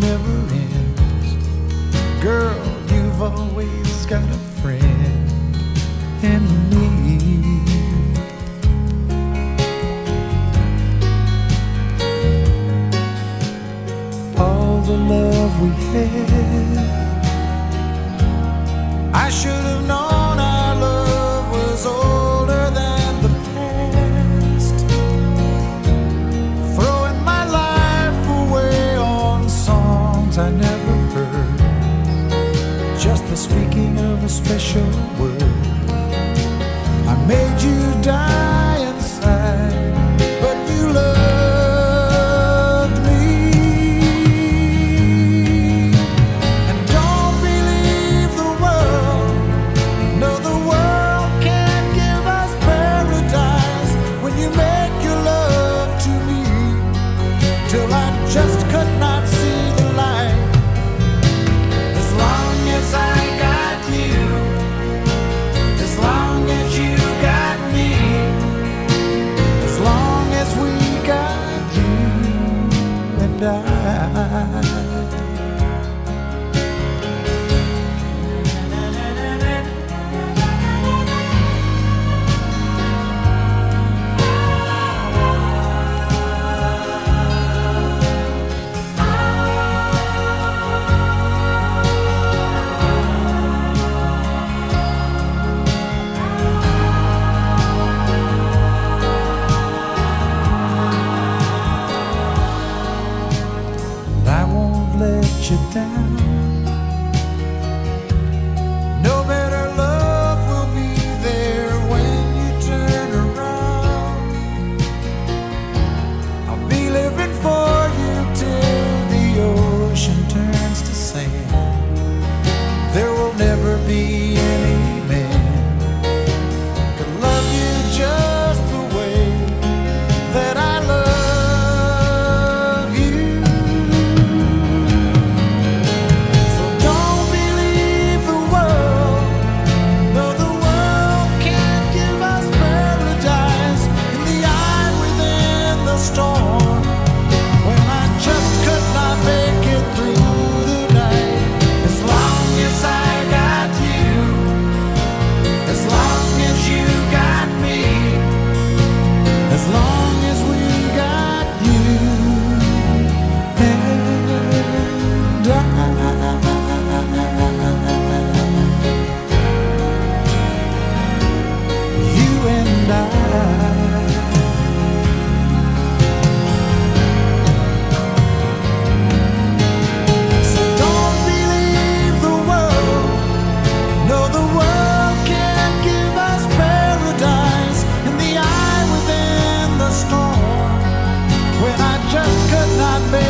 never ends. Girl, you've always got a friend in me. All the love we had. I never heard. Just the speaking of a special word. you down. As long as you got me, as long man.